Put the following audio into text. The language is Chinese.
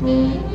你。